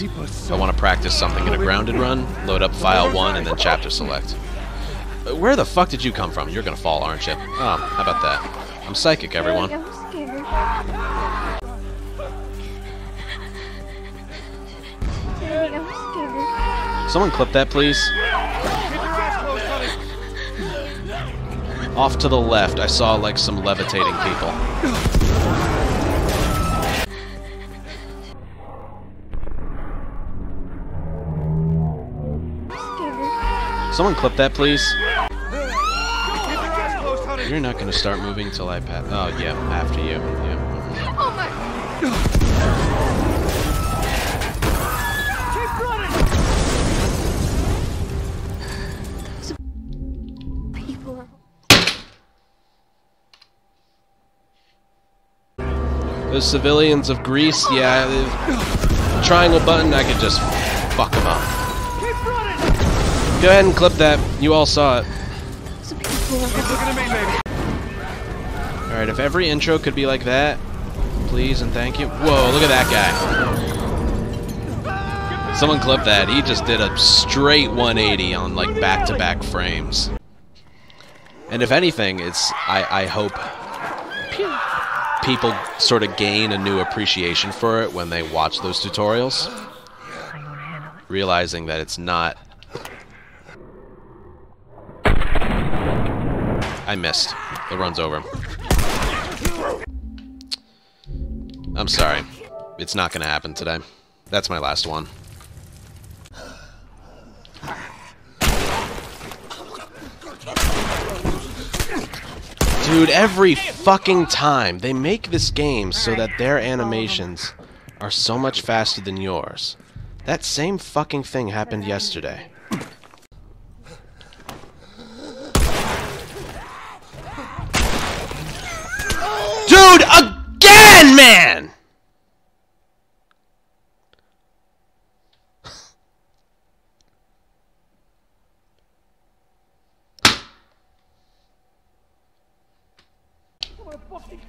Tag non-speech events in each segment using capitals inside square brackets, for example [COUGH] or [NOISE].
I want to practice something in a grounded run, load up file 1 and then chapter select. Where the fuck did you come from? You're gonna fall, aren't you? Oh, how about that? I'm psychic, everyone. Someone clip that, please. Off to the left, I saw like some levitating people. Someone clip that, please. You're not gonna start moving till I pat. Oh yeah, after you. Yeah. Oh my. People are. Those civilians of Greece, yeah, triangle button, I could just fuck them up. Go ahead and clip that. You all saw it. So people are. Alright, if every intro could be like that, please and thank you. Whoa, look at that guy. Someone clip that. He just did a straight 180 on like back-to-back frames. And if anything, it's I, I hope people sort of gain a new appreciation for it when they watch those tutorials. Realizing that it's not I missed. The run's over. I'm sorry. It's not gonna happen today. That's my last one. Dude, every fucking time they make this game so that their animations are so much faster than yours. That same fucking thing happened yesterday. Dude, again, man!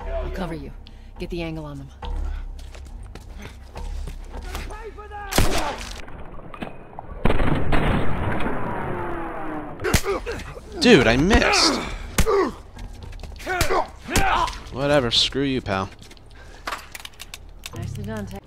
I'll cover you. Get the angle on them. Dude, I missed. Whatever, screw you, pal. Nicely done, Tech.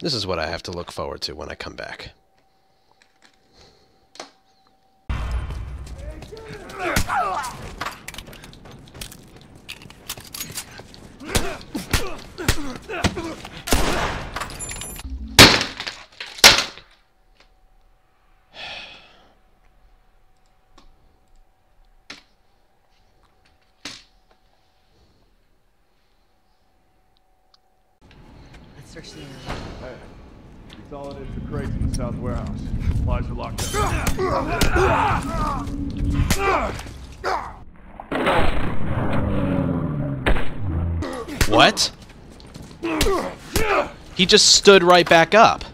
This is what I have to look forward to when I come back. Let's search the area. Consolidated the crates in the south warehouse. Supplies are locked up. What? He just stood right back up.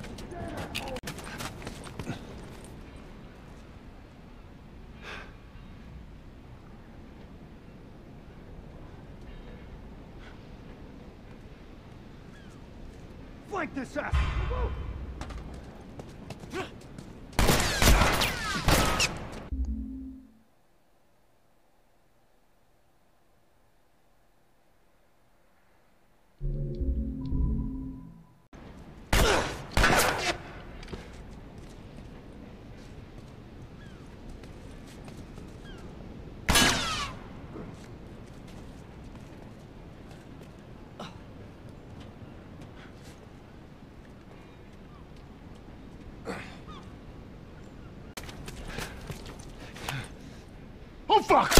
Fuck!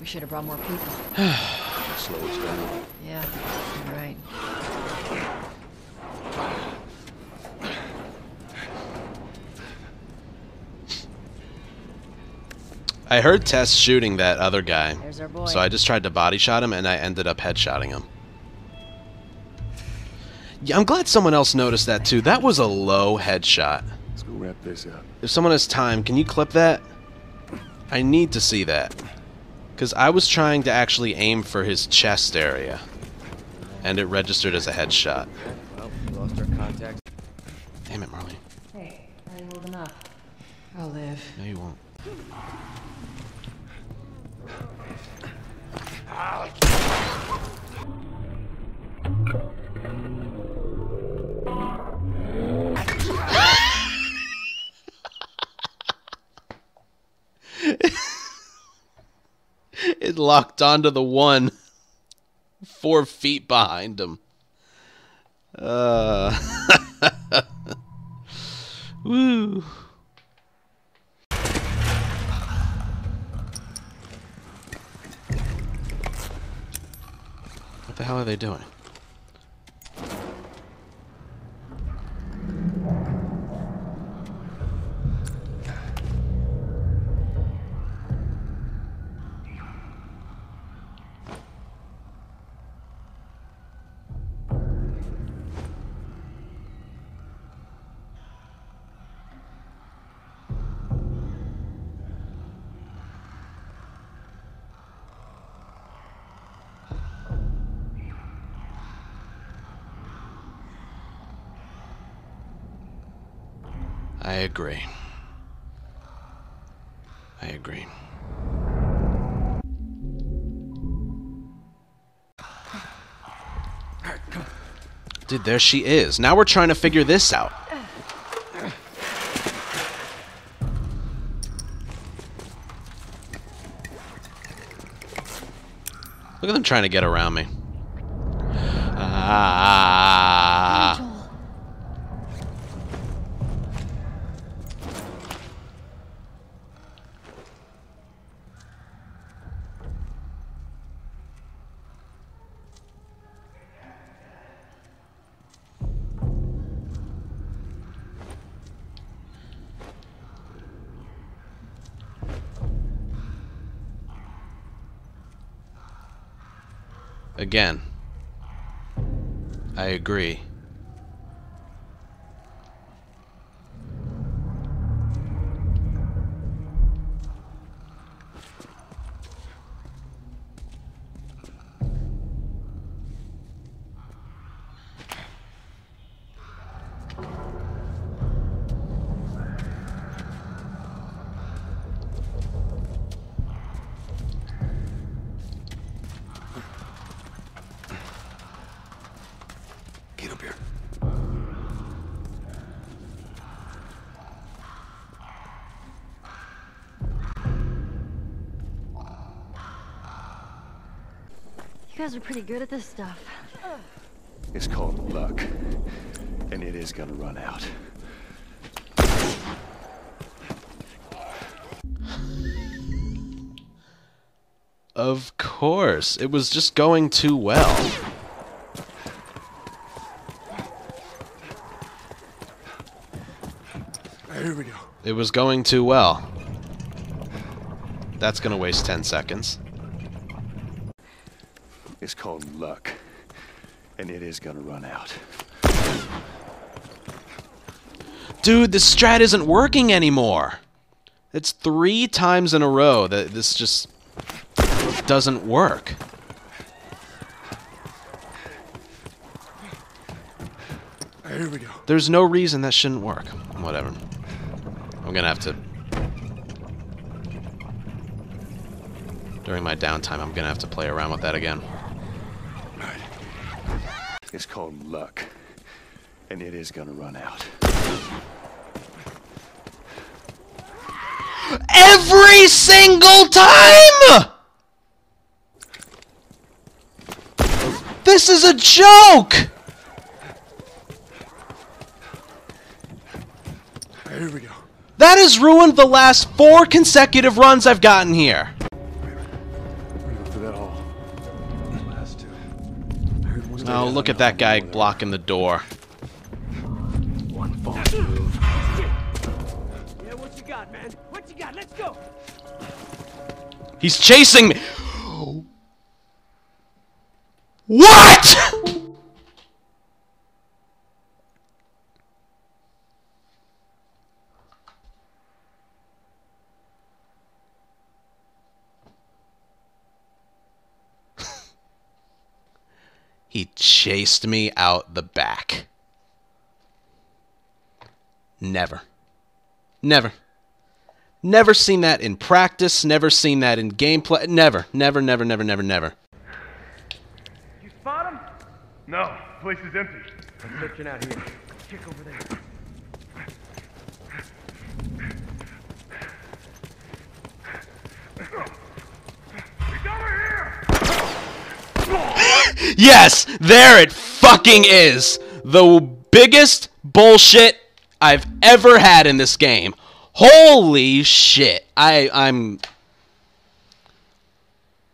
We should have brought more people. [SIGHS] Slow us down. Yeah, you're right. I heard Tess shooting that other guy, so I just tried to body shot him, and I ended up headshotting him. Yeah, I'm glad someone else noticed that too. That was a low headshot. Let's go wrap this up. If someone has time, can you clip that? I need to see that. Because I was trying to actually aim for his chest area. And it registered as a headshot. Locked onto the one [LAUGHS] four feet behind him. Uh. [LAUGHS] Woo. What the hell are they doing? I agree. I agree. Dude, there she is. Now we're trying to figure this out. Look at them trying to get around me. Ah. Joel. Again, I agree. Guys are pretty good at this stuff. It's called luck. And it is gonna run out. Of course. It was just going too well. Here we go. It was going too well. That's gonna waste 10 seconds. It's called luck. And it is gonna run out. Dude, the strat isn't working anymore. It's three times in a row that this just doesn't work. Here we go. There's no reason that shouldn't work. Whatever. I'm gonna have to. During my downtime, I'm gonna have to play around with that again. Right. It's called luck. And it is gonna run out. Every single time! This is a joke! Here we go. That has ruined the last four consecutive runs I've gotten here. Oh, look at that guy blocking the door. One false move. Yeah, what you got, man? What you got? Let's go. He's chasing me. [GASPS] What? he chased me out the back. Never. Never. Never seen that in practice, never seen that in gameplay. Never, never, never, never, never, never. You spot him? No, place is empty. I'm searching out here. Check over there. He's over here! Yes, there it fucking is. The biggest bullshit I've ever had in this game. Holy shit. I I'm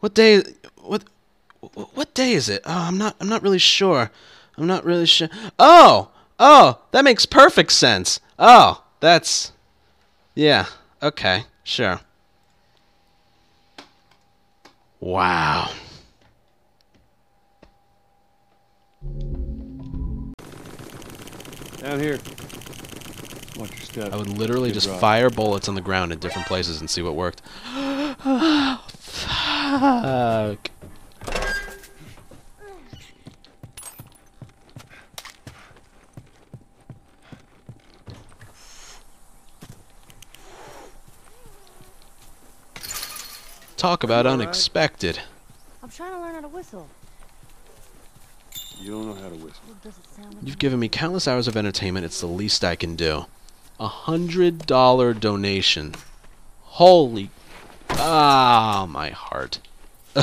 What day what what day is it? Oh, I'm not I'm not really sure. I'm not really sure. Oh, oh, that makes perfect sense. Oh, that's Yeah, okay, sure. Wow. Down here. Watch your step. I would literally Good just rock. fire bullets on the ground in different places and see what worked. [GASPS] Fuck. Talk about unexpected. I'm trying to learn how to whistle. You don't know how to whistle. Well, does it sound like You've given me countless hours of entertainment. It's the least I can do. A hundred dollar donation. Holy. Ah, my heart. [LAUGHS]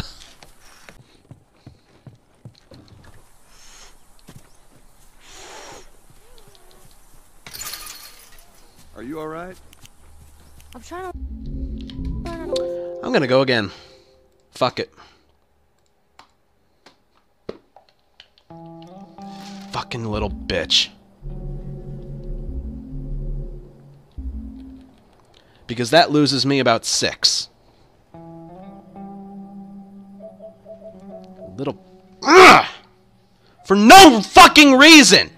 Are you alright? I'm trying to learn how to whistle. I'm gonna go again. Fuck it. Fucking little bitch. Because that loses me about six. Little. Ugh! For no fucking reason!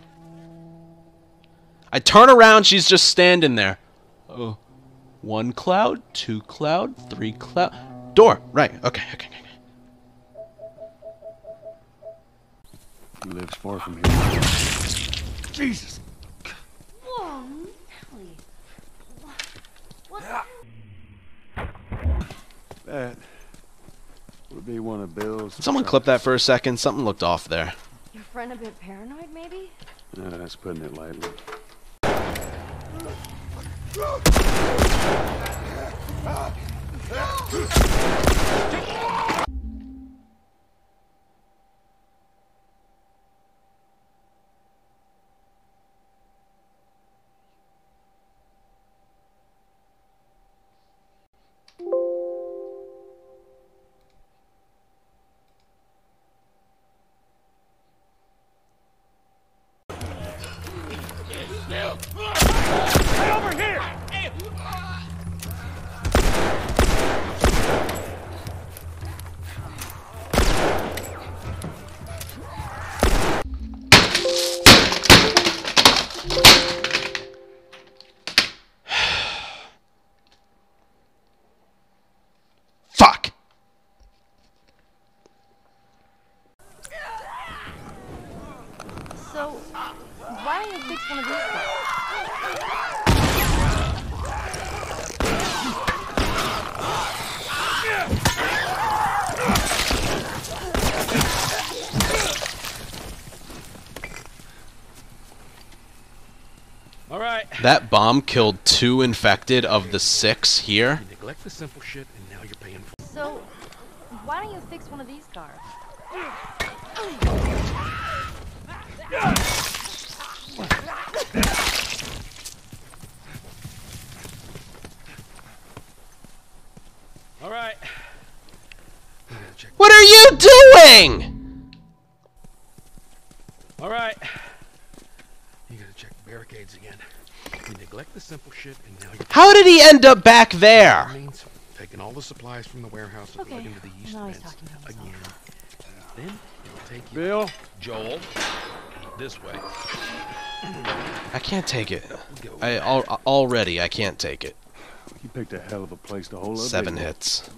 I turn around, she's just standing there. Oh. One cloud, two cloud, three cloud. Door, right. Okay, okay, okay. Lives far from here. Jesus! Whoa, Nelly. What's That would be one of Bill's. Someone clip that for a second. Something looked off there. your friend a bit paranoid, maybe? No, that's putting it lightly. Fuck! Bomb killed two infected of the six here. You neglect the simple shit, and now you're paying for. So, why don't you fix one of these cars? All right. You gotta check. What are you doing? All right. You gotta check the barricades again. You neglect the simple shit, and now you're. How did he end up back there? Means taking all the supplies from the warehouse and Okay, plugging to the east now fence talking to himself. again. Then it'll take you, Bill, Joel, this way. I can't take it. I al already I can't take it. you picked a hell of a place to hold up. Seven hits.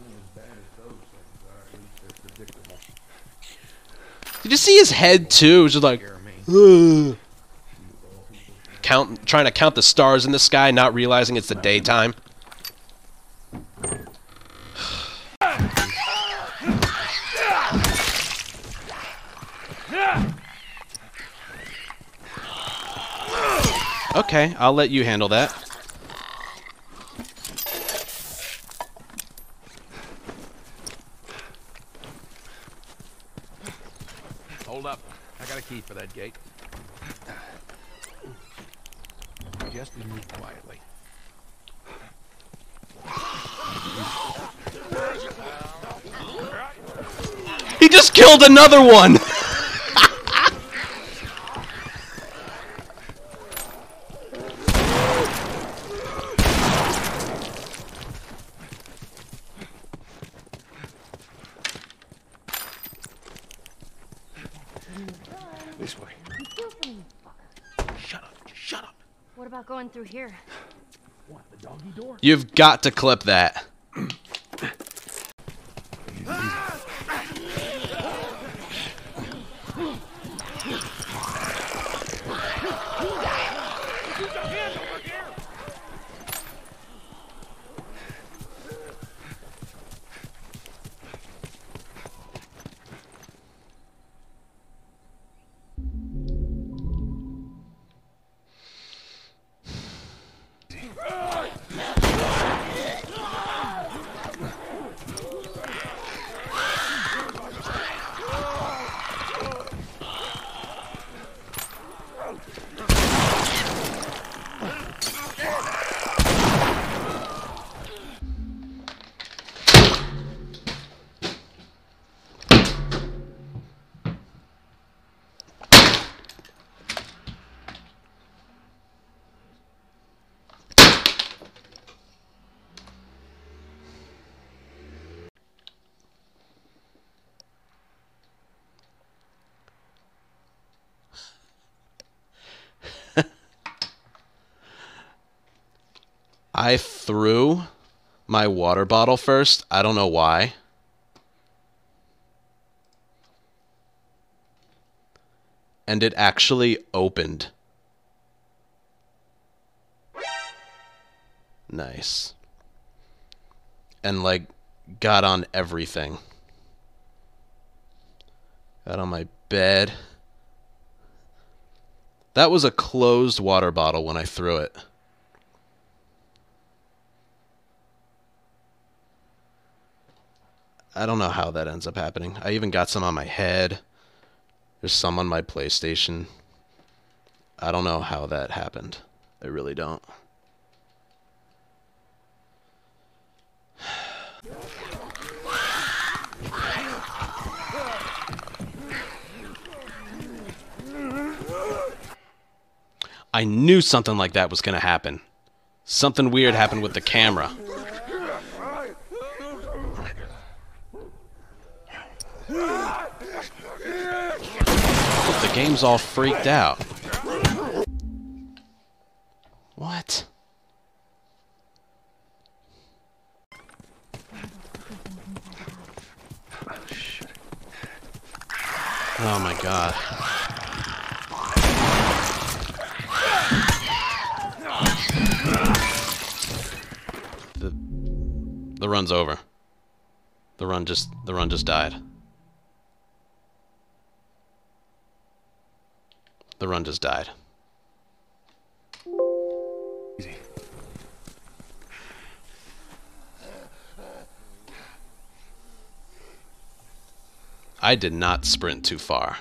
Did you see his head too? It was just like "Ugh." Count, trying to count the stars in the sky, not realizing it's the daytime. Okay, I'll let you handle that. Hold up. I got a key for that gate. Just move quietly. He just killed another one! This way. Shut up. Shut up. Through here? What, the doggy door? You've got to clip that. Threw my water bottle first. I don't know why. And it actually opened. Nice. And like got on everything. Got on my bed. That was a closed water bottle when I threw it. I don't know how that ends up happening. I even got some on my head. There's some on my PlayStation. I don't know how that happened. I really don't. I knew something like that was going to happen. Something weird happened with the camera. The game's all freaked out. What? Oh my god. The the run's over. The run just the run just died. The run just died. Easy. I did not sprint too far.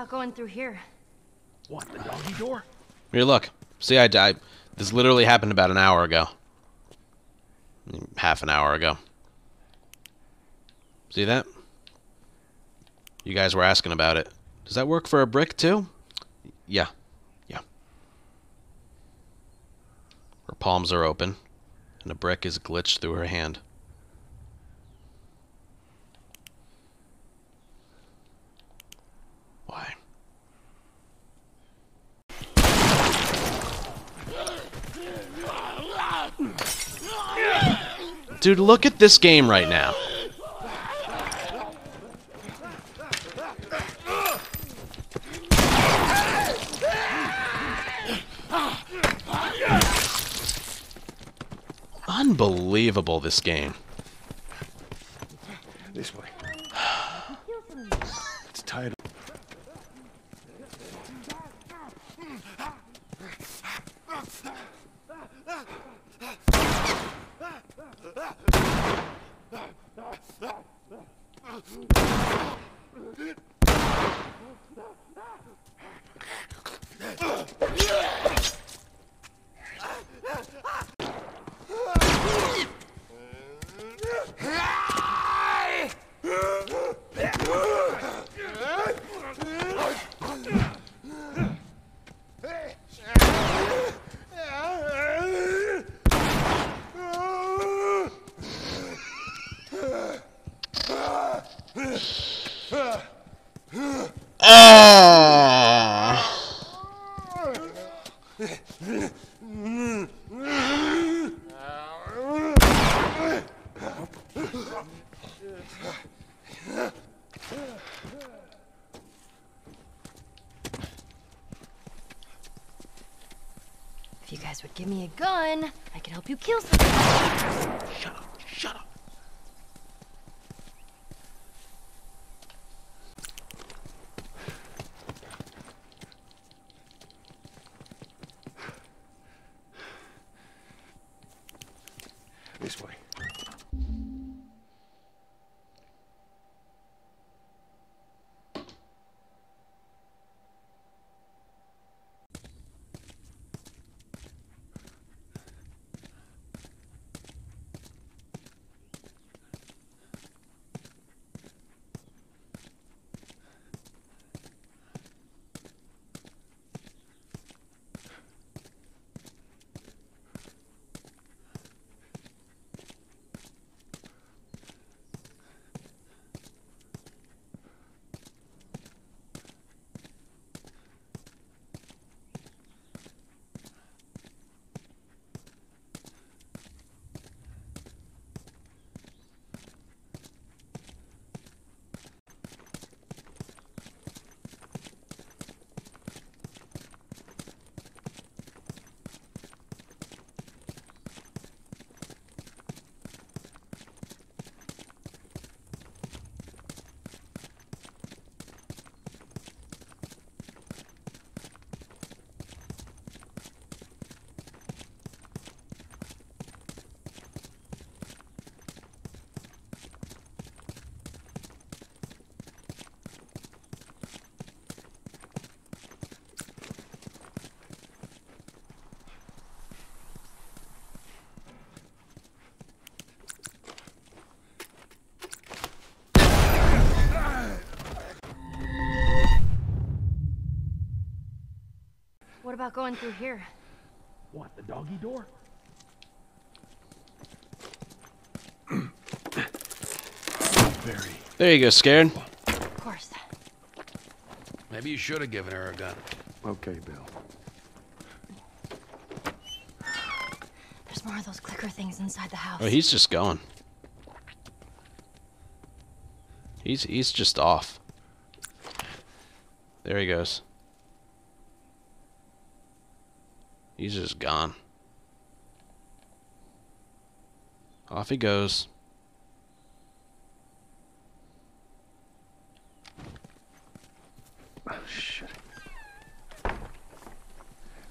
About going through here? What, the doggy door? Here, look. See, I died. This literally happened about an hour ago. Half an hour ago. See that? You guys were asking about it. Does that work for a brick too? Yeah. Yeah. Her palms are open, and a brick is glitched through her hand. Why? Dude, look at this game right now. Unbelievable, this game. This way. It's tight. Oh! If you guys would give me a gun, I could help you kill someone. Shut up. About going through here? What, the doggy door? Very. There you go, scared. Of course. Maybe you should have given her a gun. Okay, Bill. There's more of those clicker things inside the house. Oh, he's just going. He's he's just off. There he goes. He's just gone. Off he goes. Oh, shit.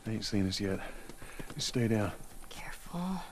They ain't seen us yet. You stay down. Careful.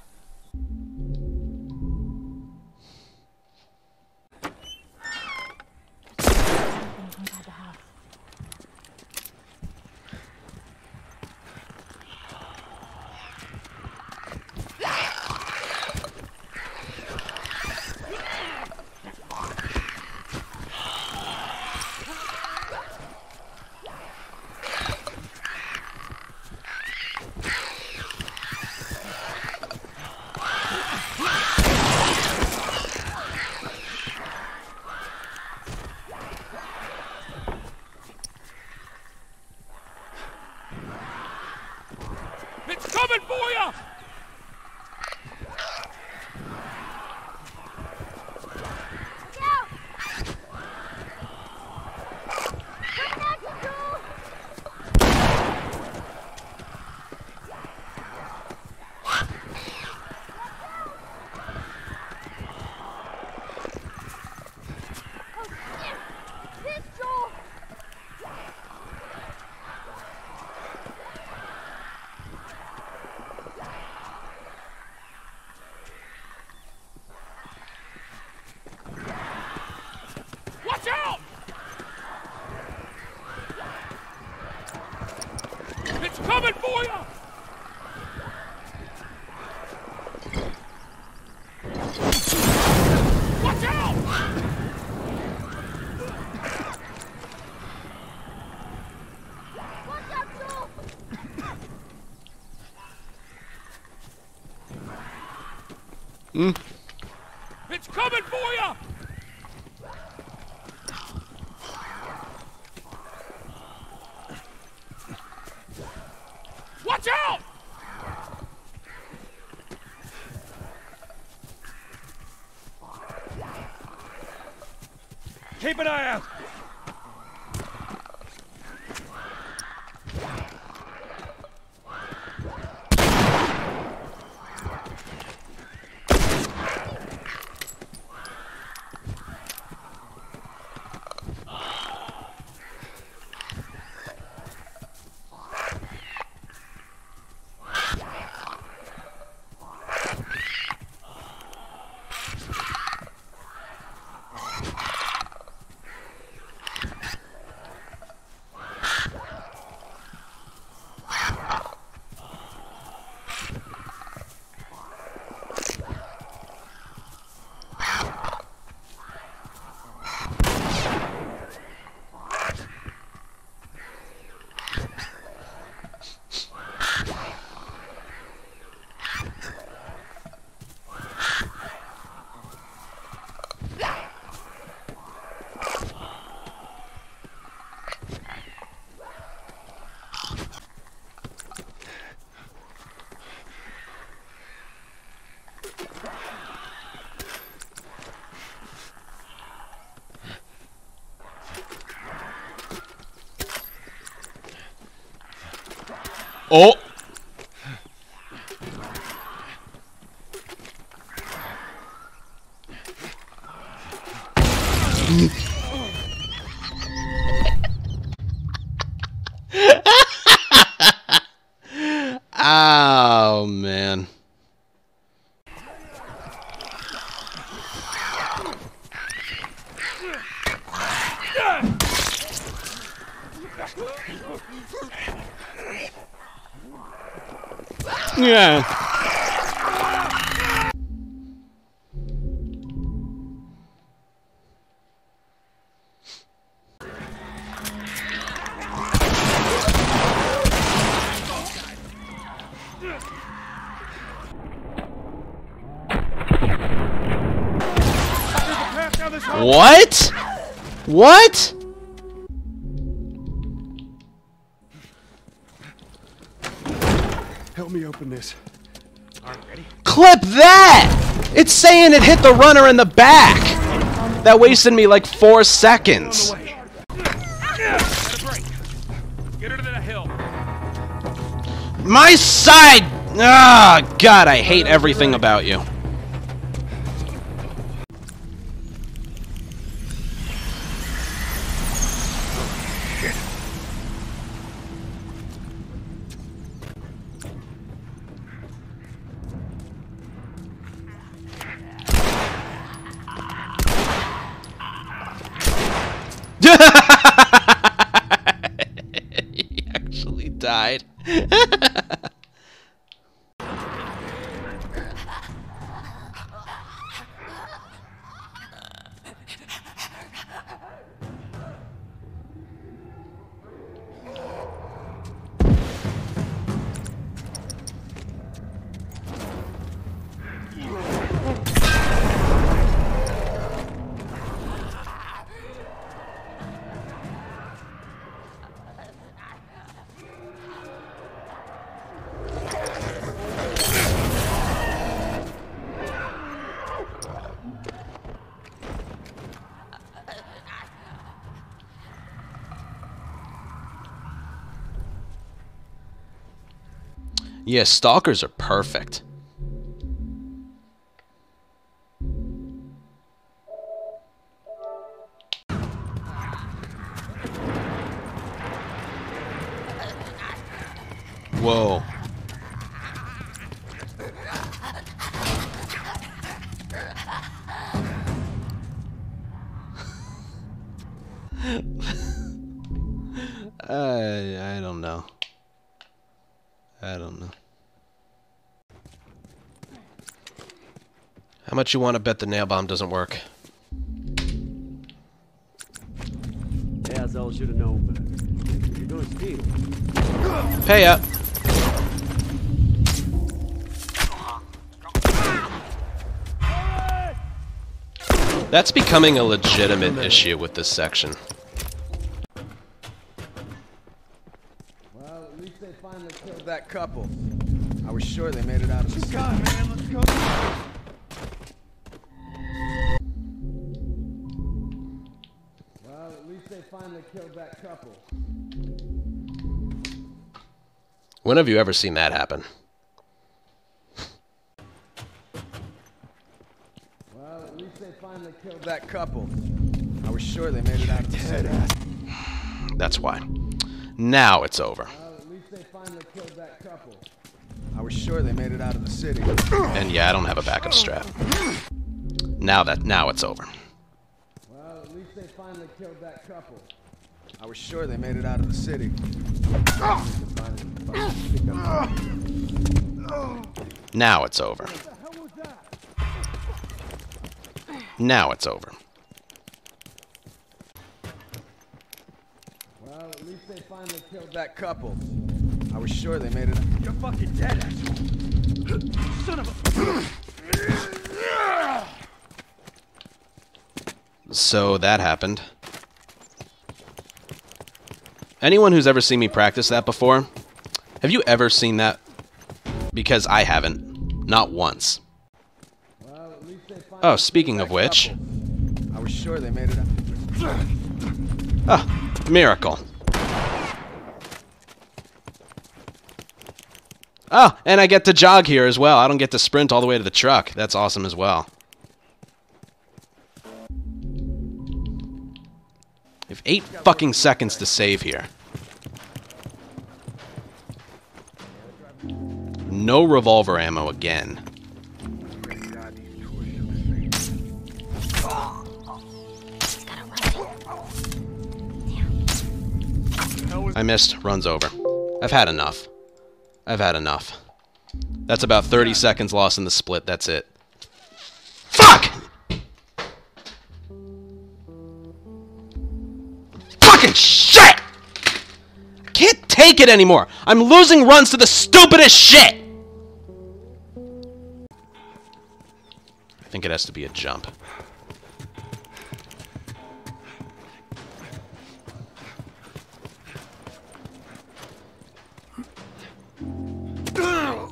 Keep an eye out! Oh! oh, man. Yeah. What? What? Help me open this. Clip that! It's saying it hit the runner in the back. That wasted me like four seconds. Way. Get a break. Get her to the hill. My side! Ah, God, I hate everything about you. Yeah, stalkers are perfect. much you want to bet the nail bomb doesn't work? Should have known better. You're steal. Pay up. That's becoming a legitimate issue with this section. Well, at least they finally killed that couple. I was sure they made it out of the sky. man, let's go. Killed that couple. When have you ever seen that happen? Well, at least they finally killed that couple. I was sure they made it out of the city. That's why. Now it's over. Well, at least they finally killed that couple. I was sure they made it out of the city. And yeah, I don't have a backup strap. Now that now it's over. Well, at least they finally killed that. I was sure they made it out of the city. Now it's over. Now it's over. Well, at least they finally killed that couple. I was sure they made it. You're fucking dead, asshole. Son of a... So that happened. Anyone who's ever seen me practice that before, have you ever seen that? Because I haven't. Not once. Well, at least they finally Oh, speaking of which. I was sure they made it out. Ah, miracle. Oh, and I get to jog here as well. I don't get to sprint all the way to the truck. That's awesome as well. We have eight fucking seconds to save here. No revolver ammo again. I missed. Runs over. I've had enough. I've had enough. That's about 30 seconds lost in the split. That's it. Fuck! Fucking shit! I can't take it anymore. I'm losing runs to the stupidest shit! I think it has to be a jump.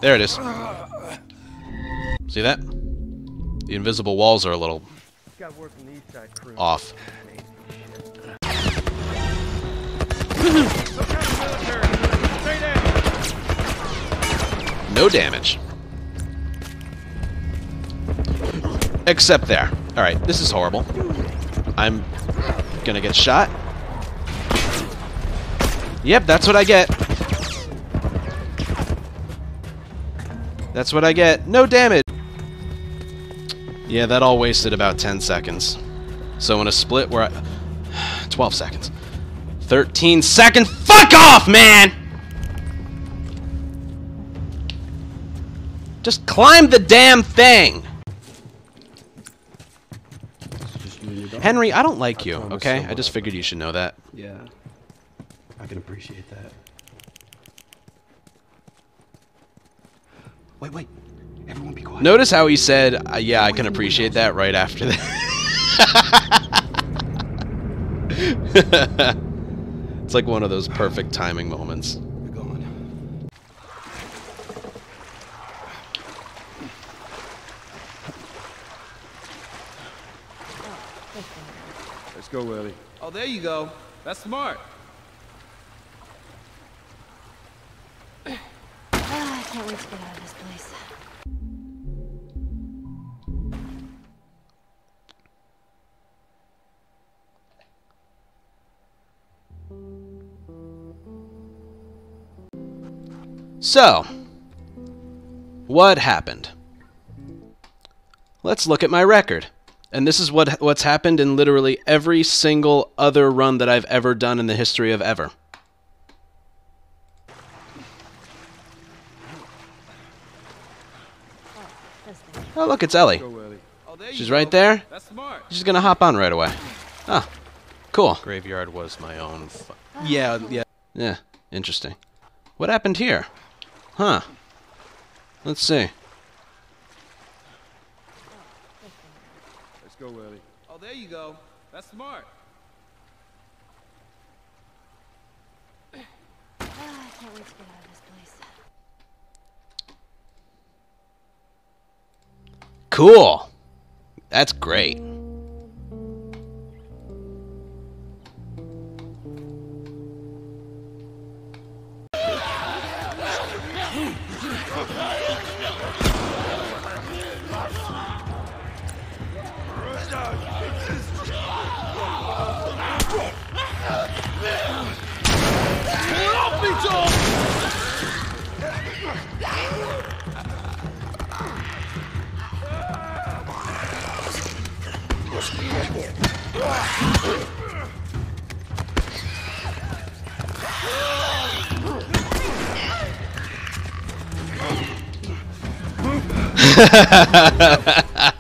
There it is. See that? The invisible walls are a little Got work from the East Side crew. off. No damage. Except there. Alright, this is horrible. I'm gonna get shot. Yep, that's what I get. That's what I get. No damage. Yeah, that all wasted about 10 seconds. So in a split where I... [SIGHS] 12 seconds. 13 seconds. Fuck off, man! Just climb the damn thing! It's just you and your dog. Henry, I don't like you, okay? so I just figured you should know that. Yeah. I can appreciate that. Wait, wait. Everyone be quiet. Notice how he said, uh, yeah, I can appreciate that right after that. [LAUGHS] [LAUGHS] it's like one of those perfect timing moments. Let's go, Willie. Oh, there you go. That's smart. Ah, I can't wait to get out of this So, what happened? Let's look at my record. And this is what what's happened in literally every single other run that I've ever done in the history of ever. Oh, look, it's Ellie. Go, Willie. Oh, there you She's right there. She's gonna hop on right away. Ah, Cool. Graveyard was my own. Fu- yeah, yeah. Yeah, interesting. What happened here? Huh. Let's see. Let's go, Willie. Oh, there you go. That's smart. Ah, I can't wait to get out of this place. Cool. That's great. That was super dramatic. I've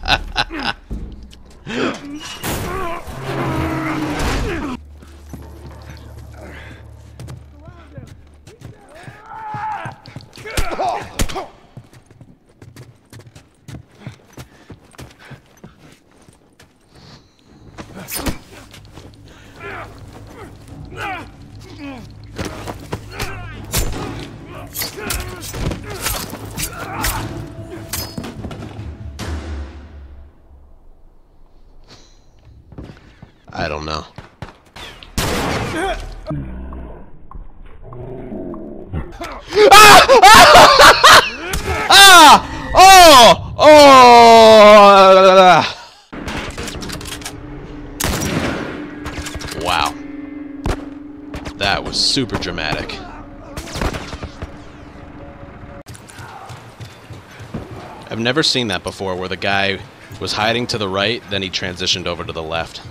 never seen that before where the guy was hiding to the right, then he transitioned over to the left.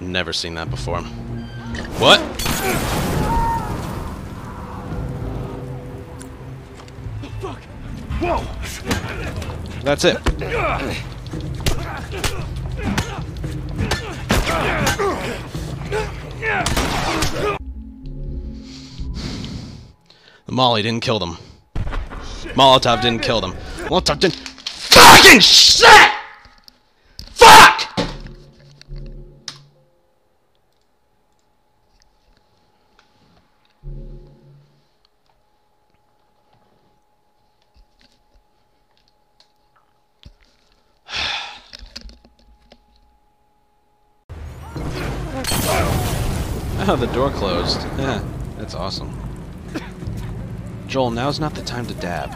Never seen that before. What? Whoa. That's it. The Molly didn't kill them. Molotov didn't kill them. Molotov didn't. Fucking shit! Fuck! Oh, the door closed. Yeah, that's awesome. Joel, now's not the time to dab.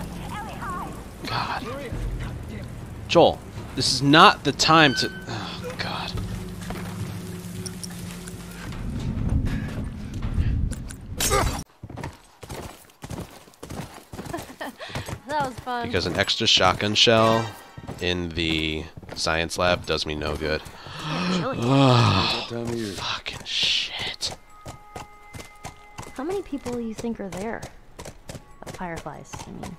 God. Joel, this is not the time to. Oh, God. [LAUGHS] That was fun. Because an extra shotgun shell in the science lab does me no good. Chilly. What [SIGHS] time of year? Fucking shit. How many people you think are there? Fireflies, I mean.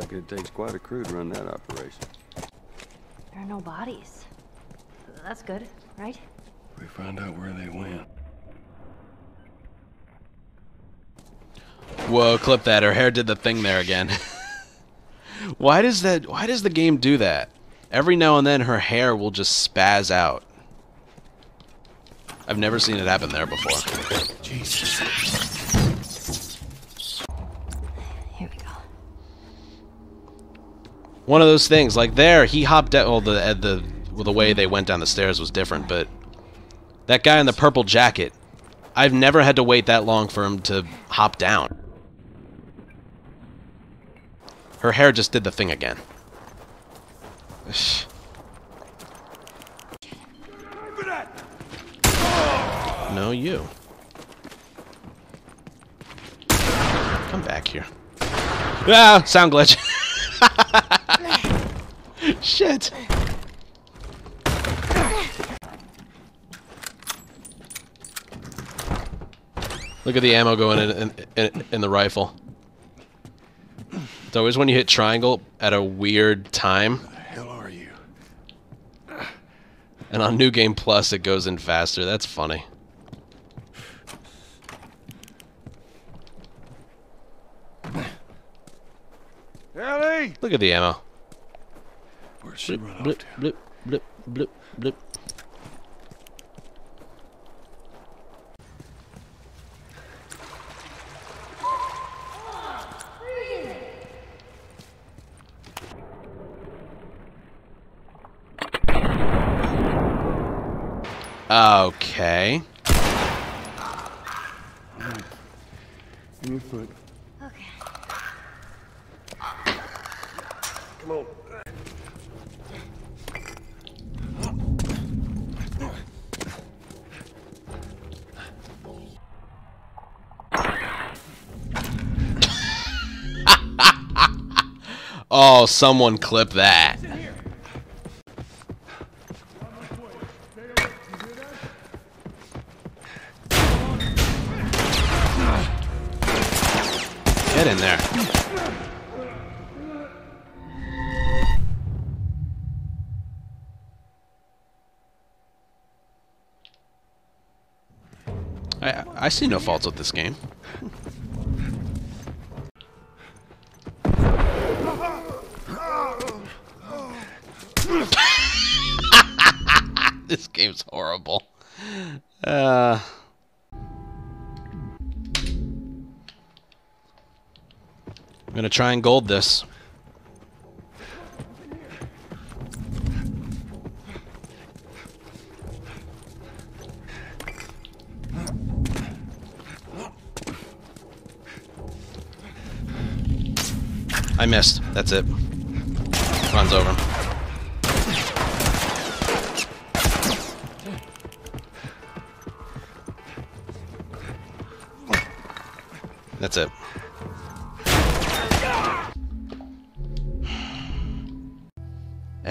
You reckon it takes quite a crew to run that operation? There are no bodies. That's good, right? We find out where they went. Whoa, clip that. Her hair did the thing there again. [LAUGHS] why does that why does the game do that? Every now and then her hair will just spaz out. I've never seen it happen there before. Here we go. One of those things, like there, he hopped out. Well, the uh, the well, the way they went down the stairs was different, but that guy in the purple jacket, I've never had to wait that long for him to hop down. Her hair just did the thing again. [SIGHS] No, you. Come back here. Ah, sound glitch. [LAUGHS] Shit. Look at the ammo going in, in, in, in the rifle. It's always when you hit triangle at a weird time. The hell are you? And on New Game Plus, it goes in faster. That's funny. Ellie! Look at the ammo. Where'd she Blip, run blip, off to? blip, blip, blip, blip. Okay. In your foot. Oh, someone clip that. Get in there. I I see no faults with this game. Gonna try and gold this. I missed. That's it. Runs over.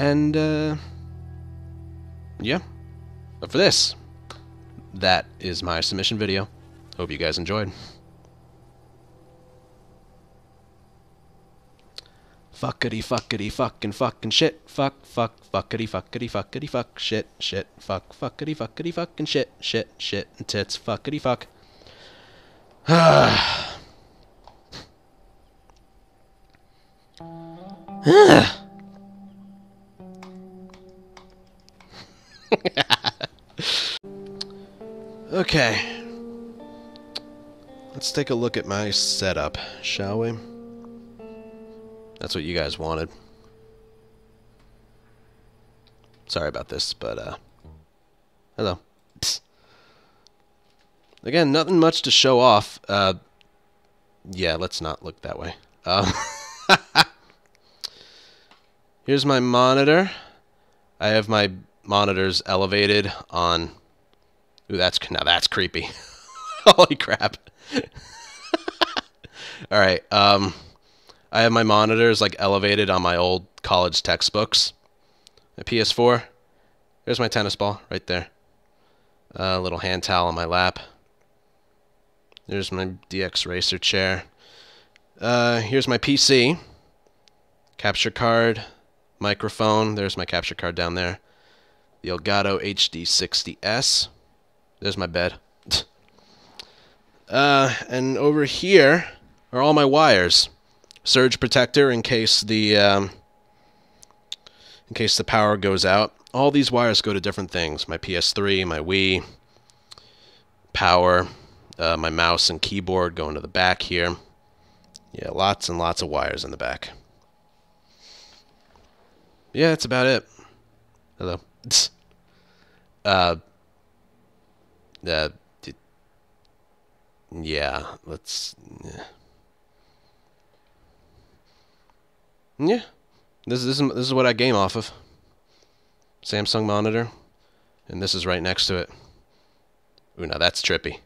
And, uh, yeah. But for this, that is my submission video. Hope you guys enjoyed. Fuckity fuckity fucking fucking shit. Fuck fuck fuckity fuckity fuckity fuck shit shit fuck fuckity fuckity fucking shit shit shit and tits fuckity fuck. [SIGHS] okay. Let's take a look at my setup, shall we? That's what you guys wanted. Sorry about this, but, uh... Hello. Psst. Again, nothing much to show off. Uh... Yeah, let's not look that way. Um... [LAUGHS] Here's my monitor. I have my monitors elevated on... Ooh, that's... Now that's creepy. [LAUGHS] Holy crap. [LAUGHS] Alright, um... I have my monitors like elevated on my old college textbooks. My PS4. There's my tennis ball right there. A uh, little hand towel on my lap. There's my DX Racer chair. Uh, here's my PC. Capture card, microphone. There's my capture card down there. The Elgato HD60S. There's my bed. [LAUGHS] uh, and over here are all my wires surge protector in case the um, in case the power goes out. All these wires go to different things. My PS3, my Wii, power, uh, my mouse and keyboard going to the back here. Yeah, lots and lots of wires in the back. Yeah, that's about it. Hello. [LAUGHS] Uh, uh, yeah, let's... Yeah. Yeah, this, this is this is what I game off of. Samsung monitor, and this is right next to it. Ooh, now that's trippy.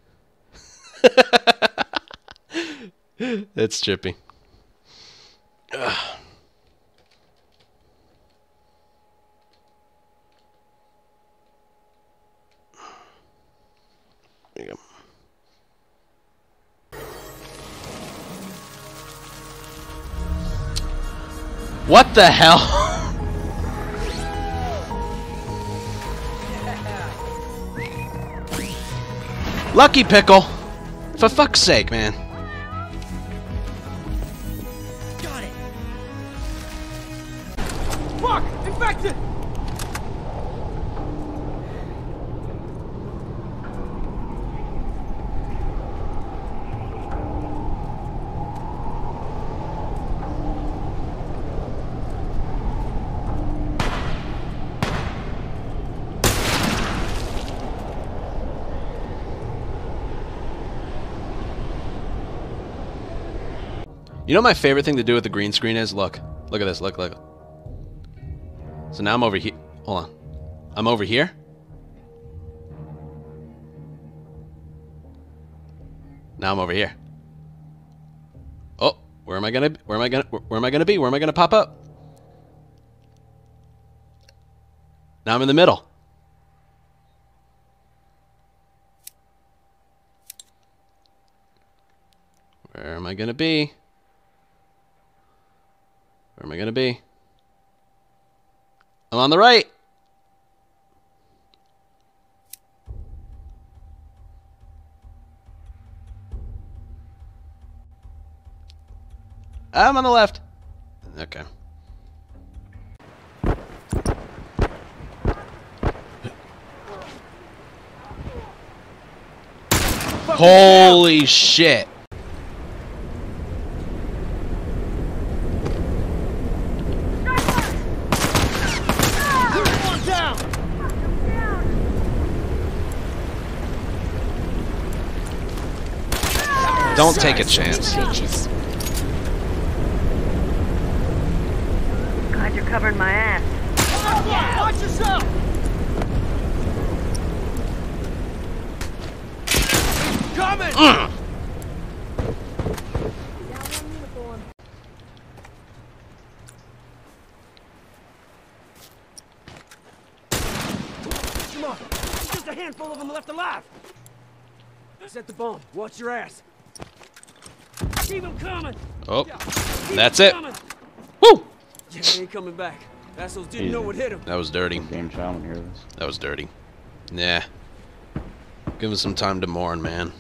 [LAUGHS] that's trippy. Ugh. What the hell? [LAUGHS] Lucky Pickle! For fuck's sake, man. You know my favorite thing to do with the green screen is? Look. Look at this. Look, look. So now I'm over here. Hold on. I'm over here. Now I'm over here. Oh, where am I gonna? Be where am I gonna? Where am I gonna be? Where am I gonna pop up? Now I'm in the middle. Where am I gonna be? Where am I gonna be? I'm on the right. I'm on the left. Okay. Holy shit. Don't take a chance. God, you're covering my ass. Watch yourself! Coming! Mm. Come on! There's just a handful of them left alive! Set the bomb. Watch your ass. Keep them coming! Oh, Keep that's 'em it. coming. Woo! Yeah, they ain't coming back. Assholes didn't know what hit them. That was dirty. Damn child when hear this. That was dirty. Nah. Give him some time to mourn, man.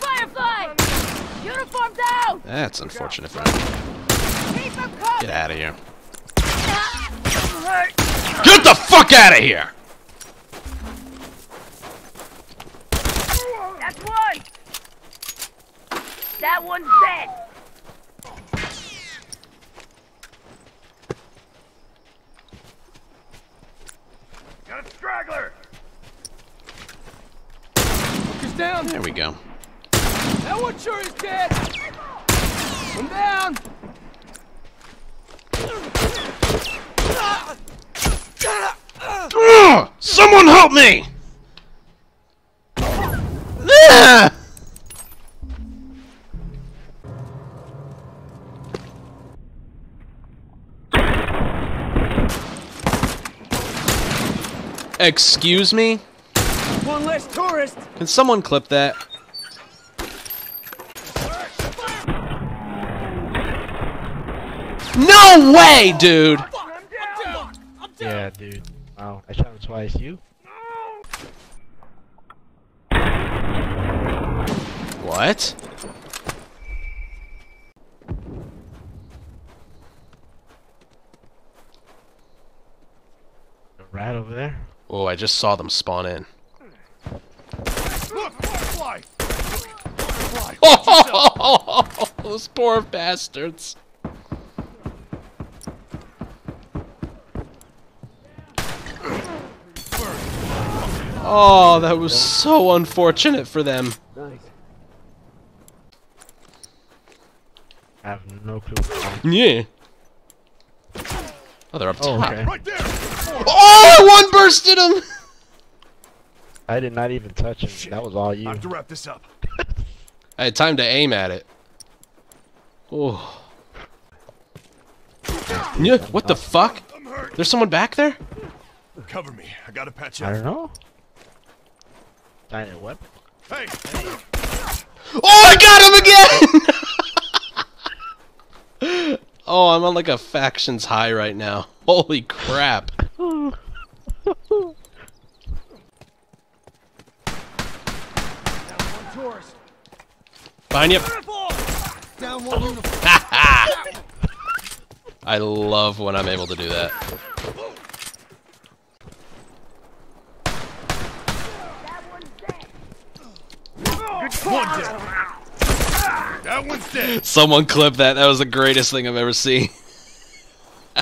Firefly! Uniform down! That's unfortunate for him. Keep them coming! Get out of here. Get the fuck out of here! That's one! That one's dead! Got a straggler! Focus down! There we go. That one sure is dead! Come down! Ugh! Someone help me! Ah! Excuse me? One less tourist! Can someone clip that? No way, dude! I'm down! I'm down! Yeah, dude. Wow. I shot him twice. You? What? A rat over there? Oh, I just saw them spawn in. Look! Firefly! Firefly! Oh, those poor bastards. Oh, that was so unfortunate for them. Nice. I have no clue. Yeah. Oh, they're up Oh, top. okay. Right! Oh, one bursted him! I did not even touch him. That was all you. I have to wrap this up. I had time to aim at it. Oh. Yeah, what the fuck? There's someone back there? Cover me. I gotta patch I don't know. Giant weapon. Hey! Oh, I got him again! [LAUGHS] oh, I'm on like a factions high right now. Holy crap. Behind you. [LAUGHS] I love when I'm able to do that. One dead. That one's dead. Someone clip that. That was the greatest thing I've ever seen. [LAUGHS]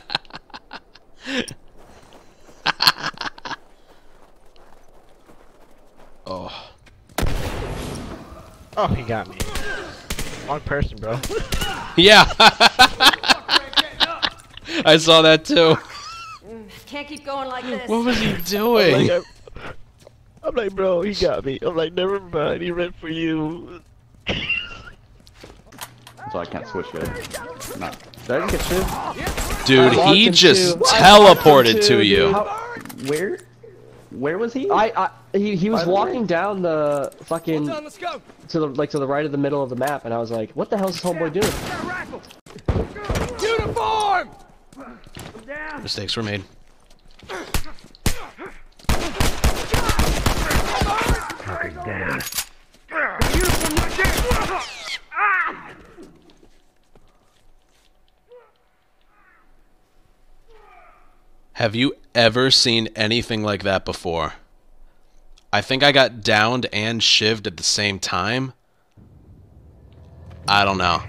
oh. Oh, he got me. Wrong person, bro. Yeah. [LAUGHS] I saw that too. Mm, can't keep going like this. What was he doing? Like, I'm, I'm like, bro, he got me. I'm like, never mind, he ran for you. So I can't switch it. No. Did I just get shit? Dude, he just teleported into, to you. How, where? Where was he? I, I he, he was By walking way. down the fucking Done, to the like to the right of the middle of the map, and I was like, "What the hell is this homeboy doing?" Got a rifle. Uniform. Down. Mistakes were made. [CLEARS THROAT] Uniform right. Ah! Have you ever seen anything like that before? I think I got downed and shivved at the same time. I don't know.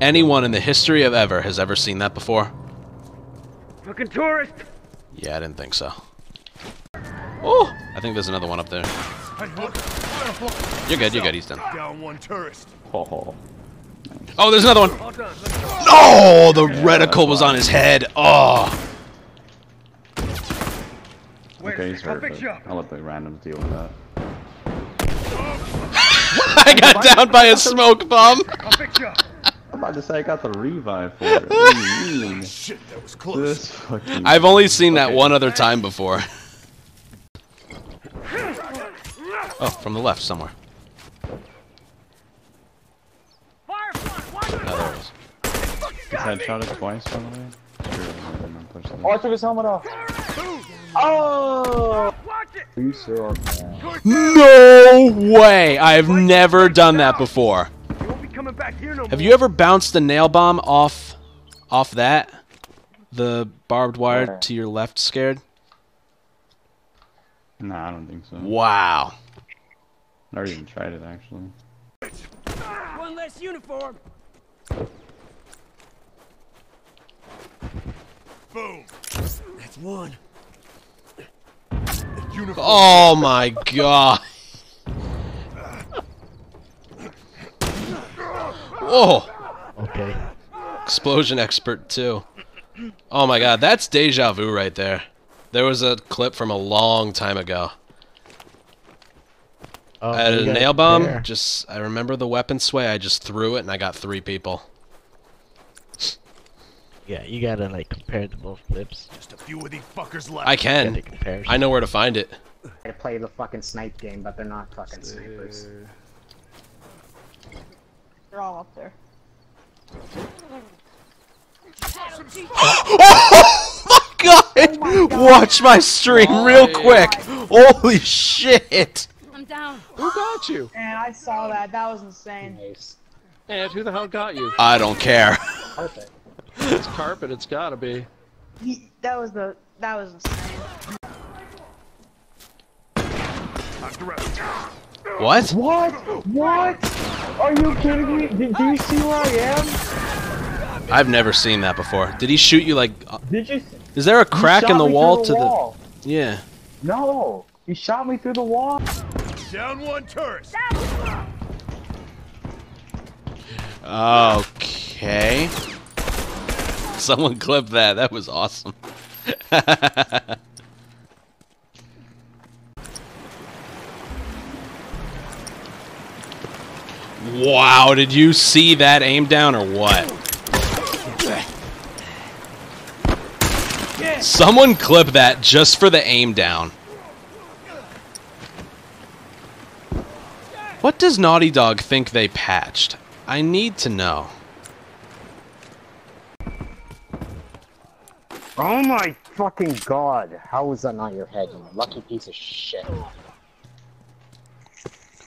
Anyone in the history of ever has ever seen that before? Fucking tourist. Yeah, I didn't think so. Oh, I think there's another one up there. You're good, you're good, he's done. Down one tourist. Oh, Oh, there's another one. All done. Let's go. Oh, the reticle was on his head. Oh. okay, he's I'll hurt, fix but you up. I'll let the randoms deal with that. [LAUGHS] I got down by a smoke bomb. I'll fix you up. I'm about to say I got the revive for it. What do you mean? [LAUGHS] Shit, that was close. This fucking... I've only seen that one other time before. Oh, from the left somewhere. Firefly, watch Oh, there it is. He's headshotted twice, by the way. Sure, I didn't push this. Oh, I took his helmet off. Oh! Watch it. You suck, man. No way! I've never done that before. You won't be coming back here no Have you ever bounced a nail bomb off off that? The barbed wire to your left scared? Nah, I don't think so. Wow. I already even tried it, actually. One less uniform. Boom. That's one. Uniform. Oh my god. Whoa. Okay. Explosion expert too. Oh my god, that's deja vu right there. There was a clip from a long time ago. Oh, I had a nail bomb. compare. Just I remember the weapon sway. I just threw it and I got three people. Yeah, you gotta like compare the both clips. Just a few of these fuckers left. I can. I know where to find it. to play the fucking snipe game, but they're not fucking snipers. They're all up there. [LAUGHS] Oh, oh my god! Watch my stream real quick. Holy shit! I'm down. Who got you? [GASPS] And I saw that. That was insane. Nice. And who the hell got you? I don't care. Perfect. It's carpet. It's gotta be. He, that was the. That was insane. Knocked her. What? What? What? Are you kidding me? Did, do you see where I am? I've never seen that before. Did he shoot you like? uh, Did you? Is there a crack in the me through wall the to wall. the? Yeah. No, he shot me through the wall. Down one tourist. Okay. [LAUGHS] Someone clip that. That was awesome. [LAUGHS] wow, did you see that aim down or what? Someone clip that just for the aim down. What does Naughty Dog think they patched? I need to know. Oh my fucking god! How is that not your head, you lucky piece of shit? Come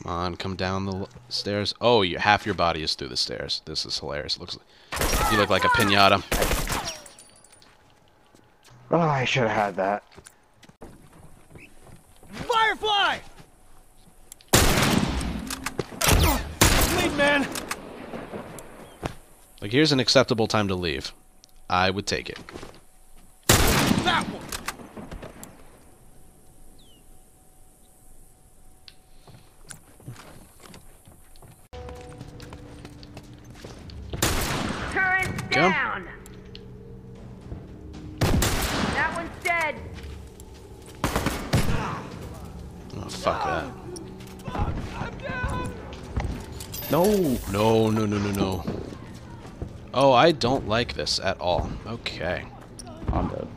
on, come down the l- stairs. Oh, you, half your body is through the stairs. This is hilarious. Looks like, you look like a pinata. Oh, I should have had that. Firefly! Man! Like, here's an acceptable time to leave. I would take it. That one! Don't like this at all. Okay. I'm dead.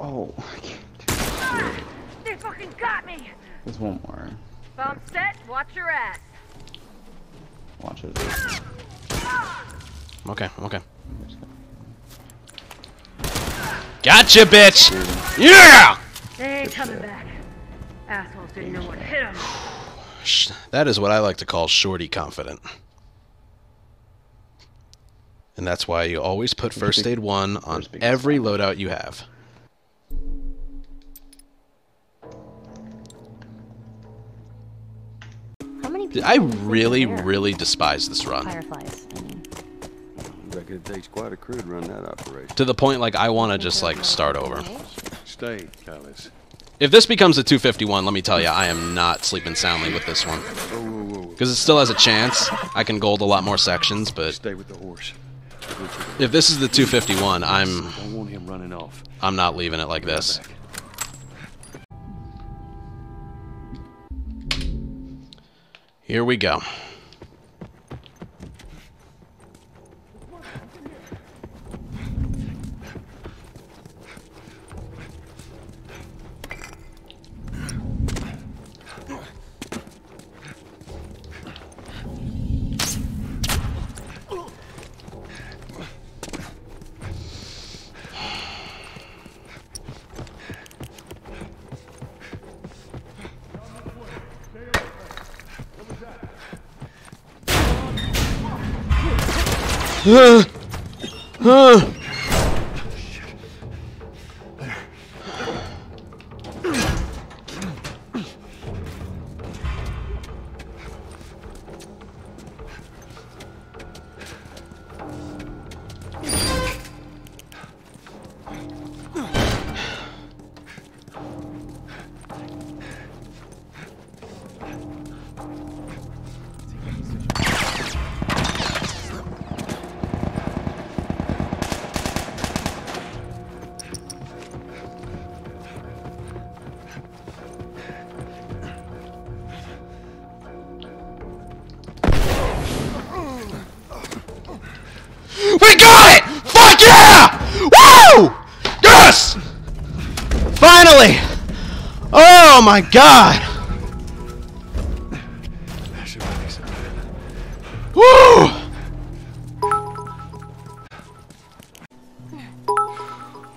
Oh, I can't. They fucking got me! There's one more. Bomb set, watch your ass. Watch it. I'm okay, I'm okay. Gotcha, bitch! Yeah! They ain't coming back. Assholes didn't know what hit them. [SIGHS] That is what I like to call shorty confident. And that's why you always put first aid 1 on every loadout you have. How many people I do you think are really, really despise this run. Fireflies. I mean, Reckon it takes quite a crew to run that operation. To the point, like, I want to just, like, start over. Stay, Callus. If this becomes a 251, let me tell you, I am not sleeping soundly with this one. Because it still has a chance. I can gold a lot more sections, but Stay with the horse. If this is the 251, I'm Don't want him running off. I'm not leaving it like this. Here we go. Uh, uh. My god! Woo!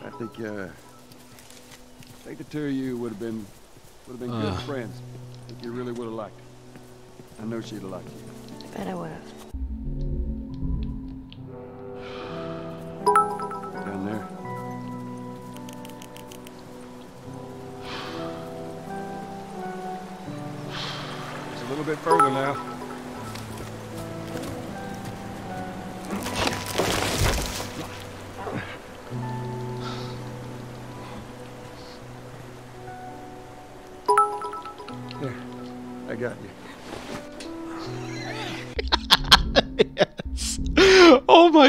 I think, uh, I think the two of you would have been, would have been good Uh. friends. I think you really would have liked it. I know she'd have liked you. I bet I would have.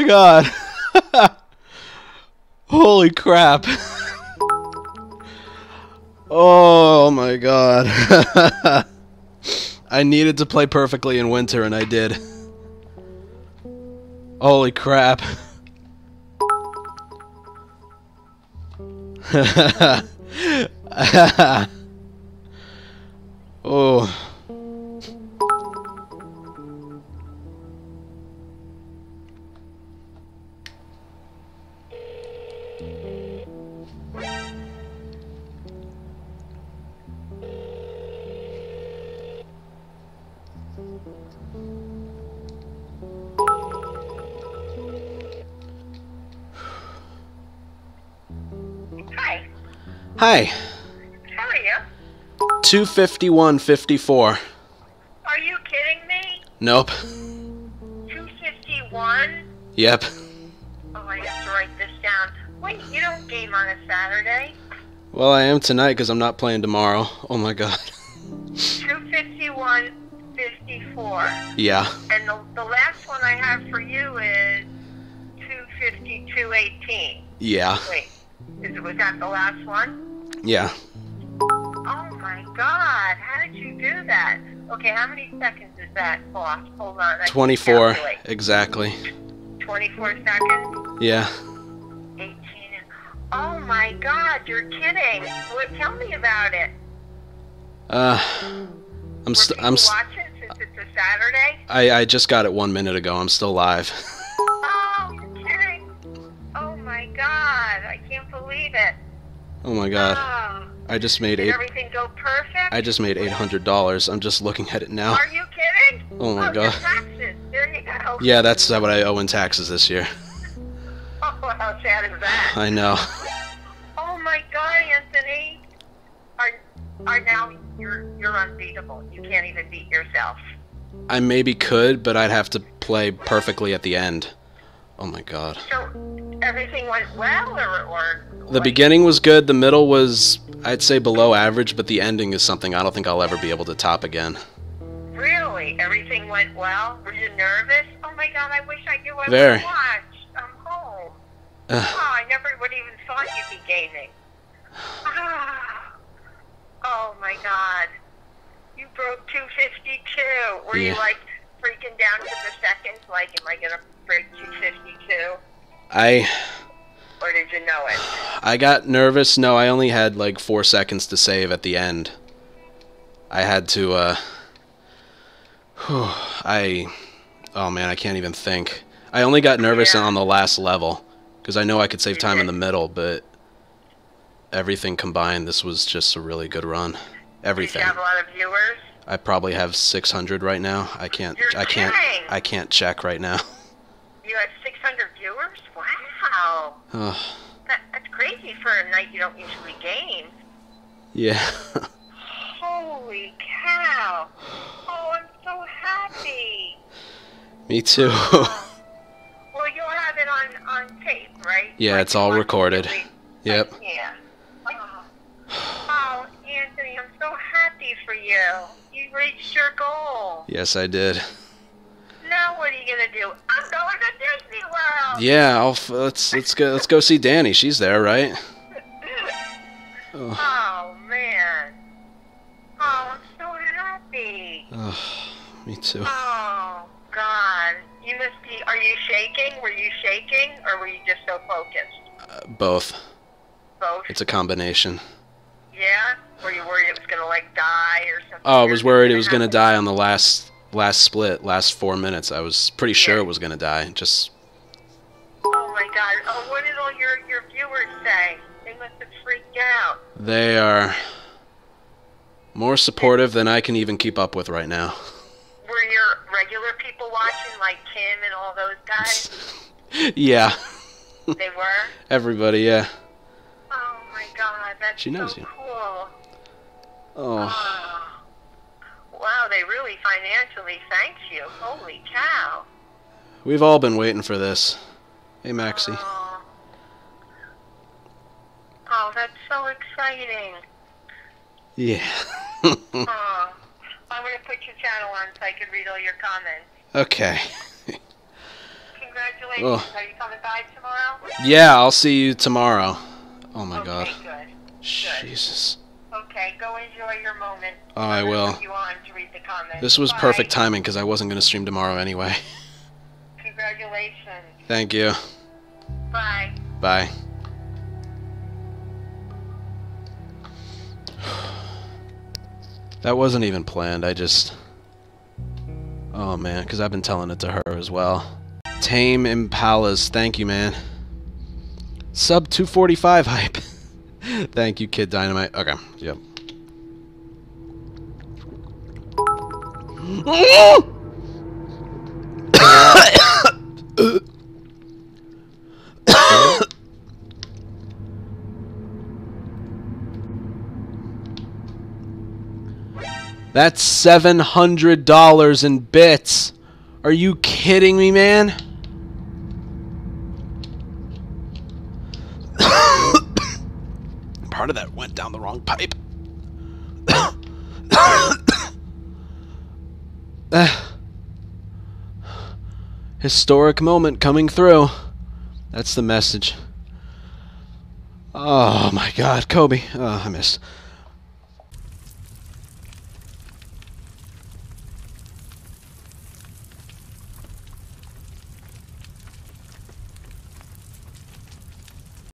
God. [LAUGHS] Holy crap. [LAUGHS] oh my god. [LAUGHS] I needed to play perfectly in winter and I did. Holy crap. oh. Hi. How are you? 251.54. Are you kidding me? Nope. 251? Yep. Oh, I have to write this down. Wait, you don't game on a Saturday? Well, I am tonight because I'm not playing tomorrow. Oh my god. 251, 54. Yeah. And the, the last one I have for you is 252, 18. Yeah. Wait, is was that the last one? Yeah. Oh my god, how did you do that? Okay, how many seconds is that, boss? Hold on. I can 24. Exactly. 24 seconds? Yeah. 18. Oh my god, you're kidding. What, tell me about it. Uh, I'm st- I'm st- Watch it since it's a Saturday? I I just got it one minute ago. I'm still live. [LAUGHS] Oh my god. Oh, I just made did eight. everything go perfect? I just made eight hundred dollars. I'm just looking at it now. Are you kidding? Oh my oh, your god. taxes. There you go. Yeah, that's what I owe in taxes this year. [LAUGHS] Oh, how sad is that? I know. Oh my God, Anthony. Are are now you're you're unbeatable. You can't even beat yourself. I maybe could, but I'd have to play perfectly at the end. Oh my god. So everything went well, or or The beginning was good. The middle was, I'd say, below average, but the ending is something I don't think I'll ever be able to top again. really everything went well? Were you nervous? Oh my God, I wish I knew I Very. would watch. I'm home. [SIGHS] Ugh. Oh, I never would even thought you'd be gaming. [SIGHS] Oh my God. You broke 252. Were you like freaking down to the seconds? Like, am I gonna break 252? I Or did you know it? I got nervous. No, I only had like four seconds to save at the end. I had to. uh... [SIGHS] I. Oh man, I can't even think. I only got nervous on the last level because I know I could save time in the middle, but everything combined, this was just a really good run. Everything. you have a lot of viewers? I probably have 600 right now. I can't. You're I can't. kidding. I can't check right now. [LAUGHS] You had 600 viewers? Wow. Ugh. That, that's crazy for a night you don't usually game. yeah. Holy cow. Oh, I'm so happy. Me too. [LAUGHS] Well, you'll have it on, on tape, right? yeah, it's all recorded. Yep. Yeah. Oh. oh, Anthony, I'm so happy for you. You reached your goal. Yes, I did. Now what are you gonna do? I'm going to Disney World. Yeah, I'll f- let's let's go let's go see Danny. She's there, right? [LAUGHS] Oh man. Oh, I'm so happy. Ugh, me too. Oh God. You must be. Are you shaking? Were you shaking, or were you just so focused? Uh, both. Both. It's a combination. Yeah. Were you worried it was gonna like die or something? Oh, I was worried it was gonna die on the last last split, last four minutes. I was pretty sure it was gonna die. Just Oh my God. Oh, what did all your your viewers say? They must have freaked out. they are more supportive than I can even keep up with right now. Were your regular people watching, like Kim and all those guys? [LAUGHS] yeah, they were. [LAUGHS] everybody. Yeah. Oh my God, that's She knows so you. cool. Oh, ah. Wow, they really financially thanked you. Holy cow. we've all been waiting for this. Hey, Maxie. Oh, oh that's so exciting. Yeah. oh, [LAUGHS] I'm gonna put your channel on so I can read all your comments. okay. Congratulations. Oh. Are you coming by tomorrow? Yeah, I'll see you tomorrow. Oh my God. Okay, good. Jesus. Okay, go enjoy your moment. Oh, I will. you on to read the. This was Bye. perfect timing because I wasn't gonna stream tomorrow anyway. Congratulations. Thank you. Bye. Bye. That wasn't even planned. I just. Oh man, because I've been telling it to her as well. Tame Impalas, thank you, man. Sub 245 hype. [LAUGHS] [LAUGHS] thank you, Kid Dynamite. Okay, yep. [COUGHS] That's seven hundred dollars in bits. Are you kidding me, man? Part of that went down the wrong pipe. [COUGHS] Historic moment coming through. That's the message. Oh my god, Kobe. Oh, I missed.